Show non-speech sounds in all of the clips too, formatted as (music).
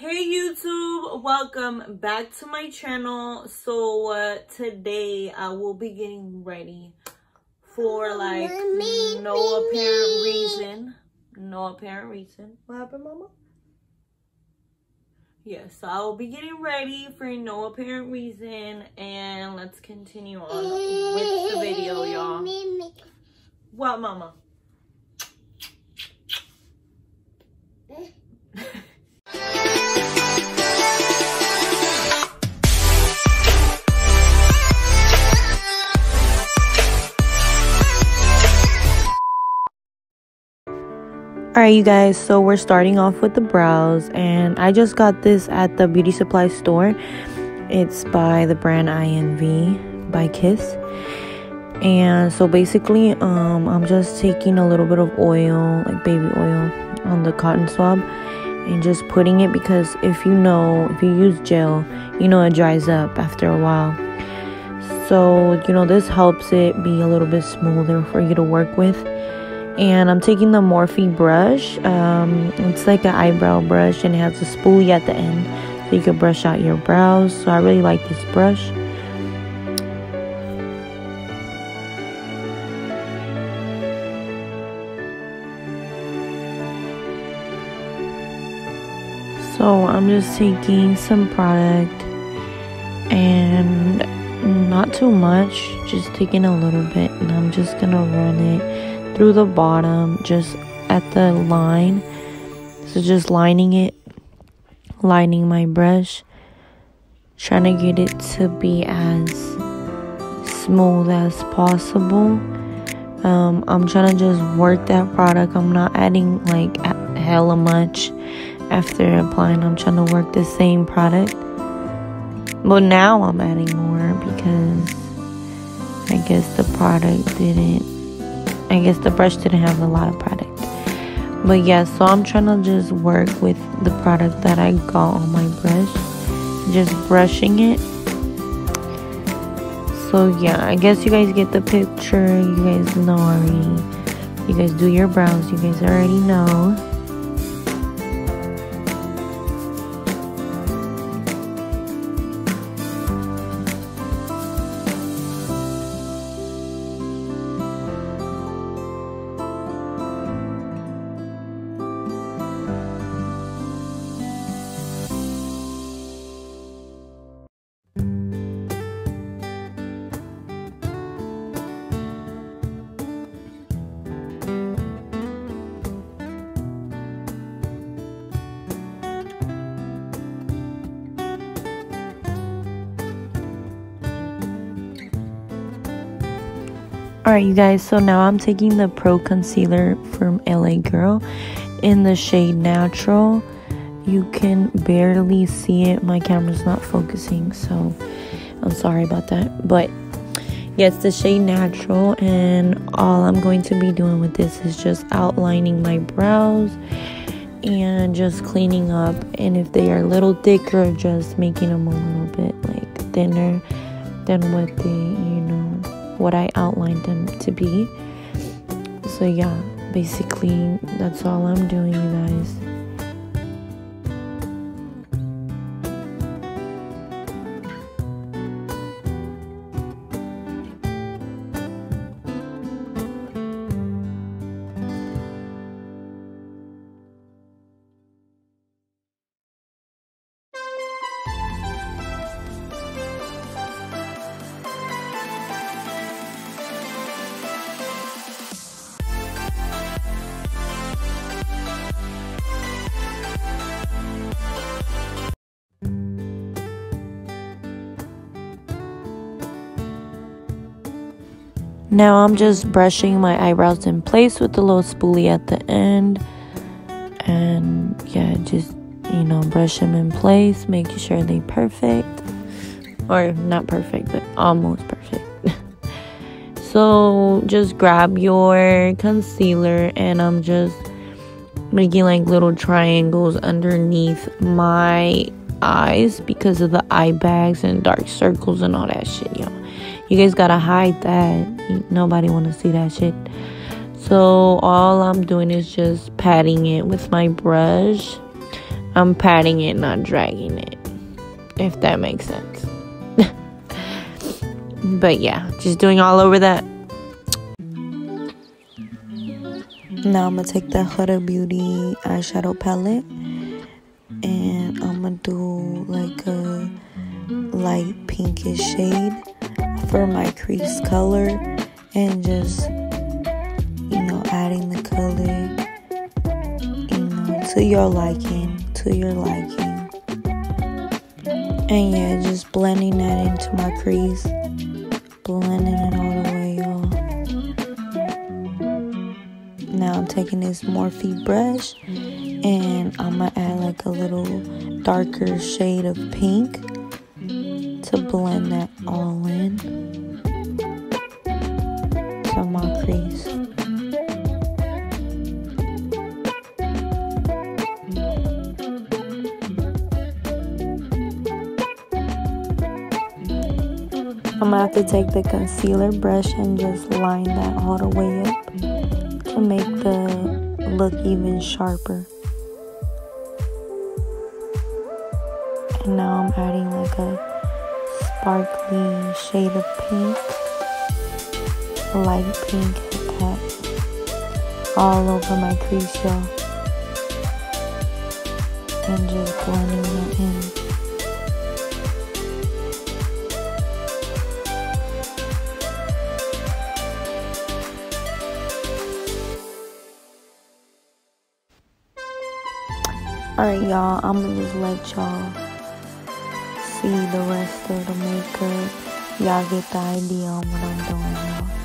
Hey YouTube, welcome back to my channel. So uh, today I will be getting ready for like no apparent reason. No apparent reason. What happened, mama? Yes, yeah, so I will be getting ready for no apparent reason and let's continue on with the video, (laughs) y'all. What, mama? Alright you guys, so we're starting off with the brows and I just got this at the beauty supply store. It's by the brand INV by Kiss. And so basically um I'm just taking a little bit of oil, like baby oil on the cotton swab and just putting it because if you know, if you use gel, you know it dries up after a while. So, you know, this helps it be a little bit smoother for you to work with and I'm taking the Morphe brush. Um, it's like an eyebrow brush and it has a spoolie at the end so you can brush out your brows. So I really like this brush. So I'm just taking some product and not too much, just taking a little bit and I'm just gonna run it through the bottom just at the line. So just lining it lining my brush trying to get it to be as smooth as possible. Um, I'm trying to just work that product. I'm not adding like hella much after applying. I'm trying to work the same product. But now I'm adding more because I guess the product didn't I guess the brush didn't have a lot of product. But yeah, so I'm trying to just work with the product that I got on my brush. Just brushing it. So yeah, I guess you guys get the picture. You guys know already. You guys do your brows. You guys already know. Alright, you guys, so now I'm taking the Pro Concealer from LA Girl in the shade Natural. You can barely see it. My camera's not focusing, so I'm sorry about that. But yes, the shade Natural, and all I'm going to be doing with this is just outlining my brows and just cleaning up. And if they are a little thicker, just making them a little bit like thinner than what they, what I outlined them to be. So, yeah, basically, that's all I'm doing, you guys. Now I'm just brushing my eyebrows in place with the little spoolie at the end. And yeah, just, you know, brush them in place, making sure they're perfect. Or not perfect, but almost perfect. (laughs) so just grab your concealer and I'm just making like little triangles underneath my eyes because of the eye bags and dark circles and all that shit, y'all. You guys gotta hide that. Nobody wanna see that shit. So all I'm doing is just patting it with my brush. I'm patting it, not dragging it. If that makes sense. (laughs) but yeah, just doing all over that. Now I'm gonna take the Huda Beauty eyeshadow palette and I'm gonna do like a light pinkish shade for my crease color and just you know adding the color you know to your liking to your liking. And yeah just blending that into my crease blending it all the way y'all. Now I'm taking this Morphe brush and I'm gonna add like a little darker shade of pink to blend that all in I'm gonna have to take the concealer brush and just line that all the way up to make the look even sharper. And now I'm adding like a sparkly shade of pink, light pink at all over my crease, y'all. And just blending it in. Alright, y'all, I'm gonna just let y'all see the rest of the makeup. Y'all get the idea on what I'm doing now.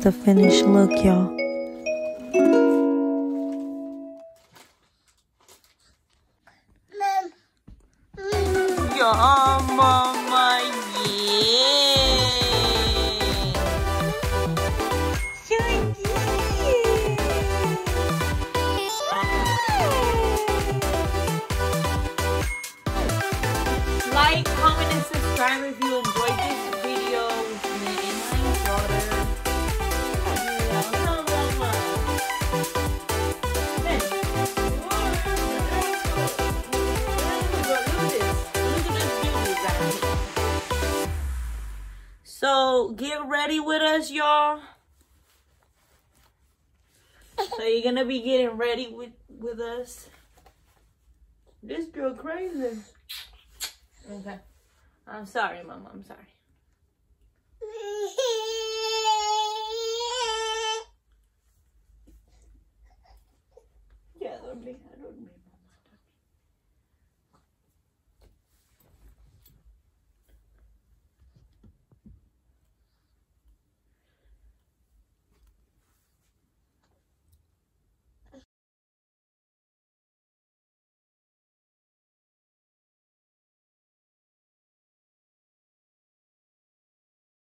the finished look, y'all. Like, comment, and subscribe if you enjoyed this So get ready with us, y'all. So you're gonna be getting ready with with us. This girl crazy. Okay. I'm sorry, Mama. I'm sorry. (laughs) Yeah, don't be